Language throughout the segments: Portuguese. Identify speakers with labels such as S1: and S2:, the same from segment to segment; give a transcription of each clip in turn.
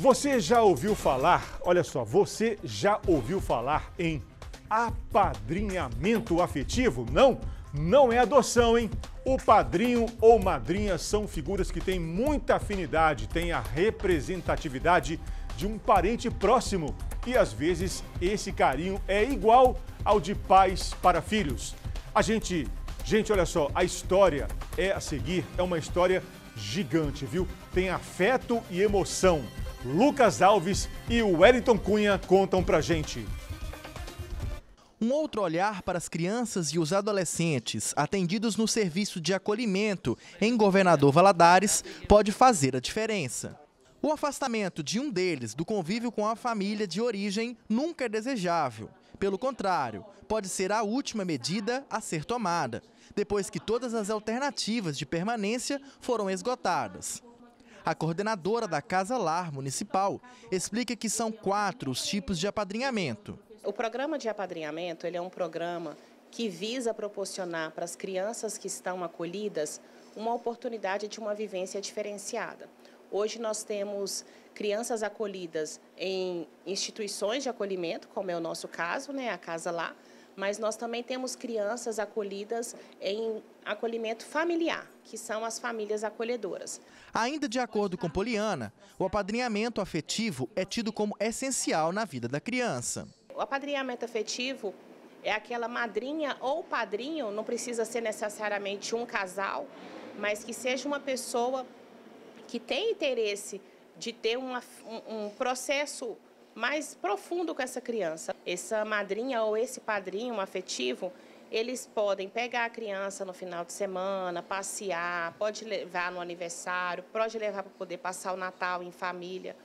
S1: Você já ouviu falar, olha só, você já ouviu falar em apadrinhamento afetivo? Não, não é adoção, hein? O padrinho ou madrinha são figuras que têm muita afinidade, têm a representatividade de um parente próximo e às vezes esse carinho é igual ao de pais para filhos. A gente, gente, olha só, a história é a seguir, é uma história gigante, viu? Tem afeto e emoção. Lucas Alves e Wellington Cunha contam pra gente.
S2: Um outro olhar para as crianças e os adolescentes atendidos no serviço de acolhimento em Governador Valadares pode fazer a diferença. O afastamento de um deles do convívio com a família de origem nunca é desejável. Pelo contrário, pode ser a última medida a ser tomada, depois que todas as alternativas de permanência foram esgotadas. A coordenadora da Casa Lar Municipal explica que são quatro os tipos de apadrinhamento.
S3: O programa de apadrinhamento ele é um programa que visa proporcionar para as crianças que estão acolhidas uma oportunidade de uma vivência diferenciada. Hoje nós temos crianças acolhidas em instituições de acolhimento, como é o nosso caso, né, a Casa Lá, mas nós também temos crianças acolhidas em acolhimento familiar, que são as famílias acolhedoras.
S2: Ainda de acordo com Poliana, o apadrinhamento afetivo é tido como essencial na vida da criança.
S3: O apadrinhamento afetivo é aquela madrinha ou padrinho, não precisa ser necessariamente um casal, mas que seja uma pessoa que tem interesse de ter uma, um, um processo mais profundo com essa criança. Essa madrinha ou esse padrinho afetivo, eles podem pegar a criança no final de semana, passear, pode levar no aniversário, pode levar para poder passar o Natal em família.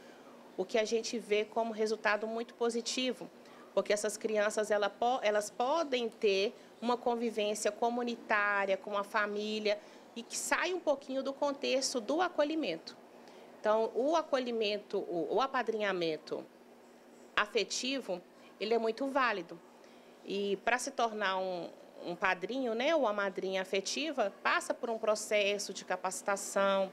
S3: O que a gente vê como resultado muito positivo, porque essas crianças elas, podem ter uma convivência comunitária com a família e que sai um pouquinho do contexto do acolhimento. Então, o acolhimento, o apadrinhamento afetivo, ele é muito válido. E para se tornar um, um padrinho, né, ou uma madrinha afetiva, passa por um processo de capacitação.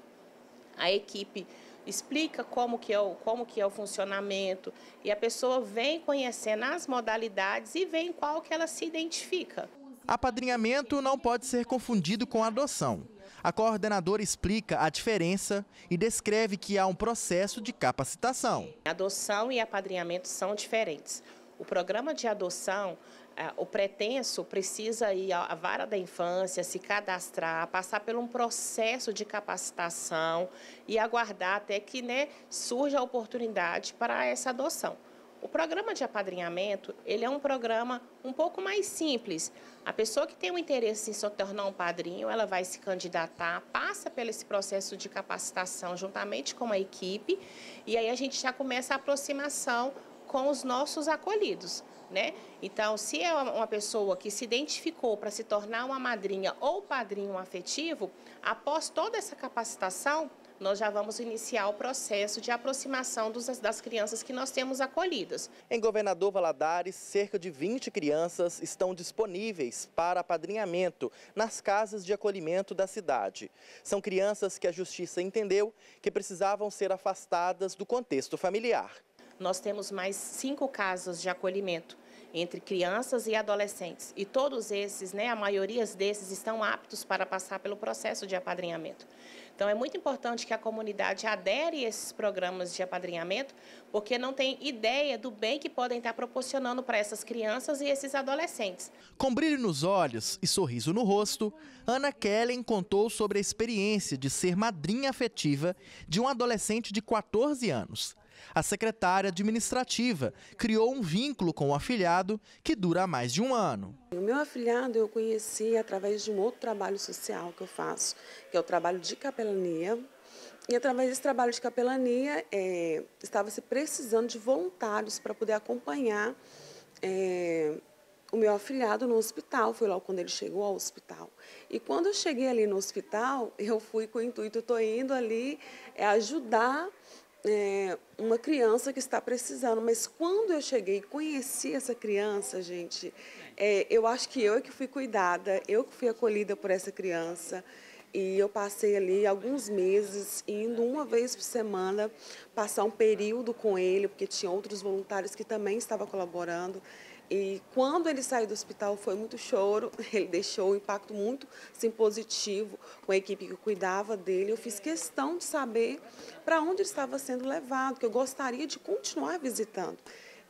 S3: A equipe explica como que é o, como que é o funcionamento e a pessoa vem conhecendo as modalidades e vê em qual que ela se identifica.
S2: Apadrinhamento não pode ser confundido com adoção. A coordenadora explica a diferença e descreve que há um processo de capacitação.
S3: Adoção e apadrinhamento são diferentes. O programa de adoção, eh, o pretenso precisa ir à vara da infância, se cadastrar, passar por um processo de capacitação e aguardar até que né, surja a oportunidade para essa adoção. O programa de apadrinhamento, ele é um programa um pouco mais simples. A pessoa que tem um interesse em se tornar um padrinho, ela vai se candidatar, passa pelo esse processo de capacitação juntamente com a equipe, e aí a gente já começa a aproximação com os nossos acolhidos. Né? Então, se é uma pessoa que se identificou para se tornar uma madrinha ou padrinho afetivo, após toda essa capacitação, nós já vamos iniciar o processo de aproximação dos, das crianças que nós temos acolhidas.
S2: Em Governador Valadares, cerca de 20 crianças estão disponíveis para apadrinhamento nas casas de acolhimento da cidade. São crianças que a Justiça entendeu que precisavam ser afastadas do contexto familiar.
S3: Nós temos mais cinco casas de acolhimento entre crianças e adolescentes. E todos esses, né, a maioria desses estão aptos para passar pelo processo de apadrinhamento. Então, é muito importante que a comunidade adere a esses programas de apadrinhamento, porque não tem ideia do bem que podem estar proporcionando para essas crianças e esses adolescentes.
S2: Com brilho nos olhos e sorriso no rosto, Ana Kellen contou sobre a experiência de ser madrinha afetiva de um adolescente de 14 anos. A secretária administrativa criou um vínculo com o afilhado que dura mais de um ano.
S4: O meu afilhado eu conheci através de um outro trabalho social que eu faço, que é o trabalho de capelania. E através desse trabalho de capelania, é, estava se precisando de voluntários para poder acompanhar é, o meu afilhado no hospital. Foi lá quando ele chegou ao hospital. E quando eu cheguei ali no hospital, eu fui com o intuito, estou indo ali é, ajudar é, uma criança que está precisando. Mas quando eu cheguei e conheci essa criança, gente, é, eu acho que eu é que fui cuidada, eu que fui acolhida por essa criança. E eu passei ali alguns meses indo uma vez por semana passar um período com ele, porque tinha outros voluntários que também estavam colaborando. E quando ele saiu do hospital foi muito choro, ele deixou um impacto muito sim, positivo com a equipe que cuidava dele. Eu fiz questão de saber para onde ele estava sendo levado, que eu gostaria de continuar visitando.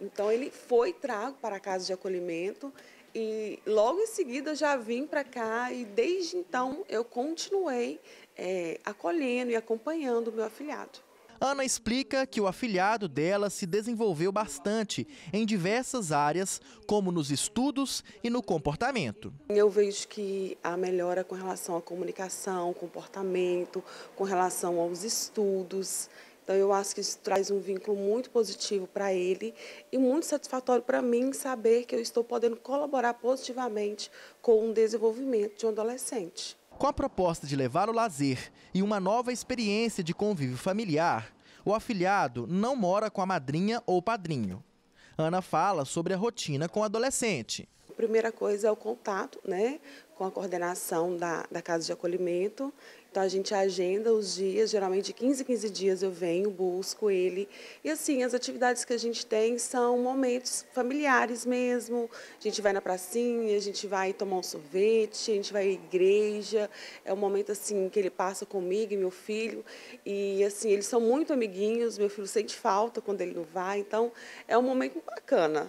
S4: Então ele foi trago para a casa de acolhimento e logo em seguida já vim para cá e desde então eu continuei é, acolhendo e acompanhando o meu afilhado.
S2: Ana explica que o afilhado dela se desenvolveu bastante em diversas áreas, como nos estudos e no comportamento.
S4: Eu vejo que a melhora com relação à comunicação, comportamento, com relação aos estudos. Então, eu acho que isso traz um vínculo muito positivo para ele e muito satisfatório para mim saber que eu estou podendo colaborar positivamente com o desenvolvimento de um adolescente.
S2: Com a proposta de levar o lazer e uma nova experiência de convívio familiar, o afilhado não mora com a madrinha ou padrinho. Ana fala sobre a rotina com o adolescente.
S4: A primeira coisa é o contato né, com a coordenação da, da casa de acolhimento. Então a gente agenda os dias, geralmente de 15 em 15 dias eu venho, busco ele. E assim, as atividades que a gente tem são momentos familiares mesmo. A gente vai na pracinha, a gente vai tomar um sorvete, a gente vai à igreja. É um momento assim que ele passa comigo e meu filho. E assim, eles são muito amiguinhos, meu filho sente falta quando ele não vai. Então é um momento bacana.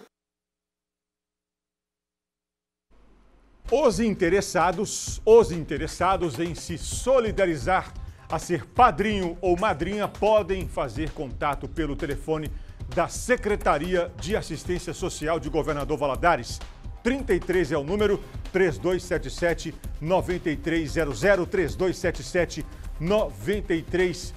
S1: Os interessados, os interessados em se solidarizar a ser padrinho ou madrinha podem fazer contato pelo telefone da Secretaria de Assistência Social de Governador Valadares. 33 é o número 3277 9300 3277 9300.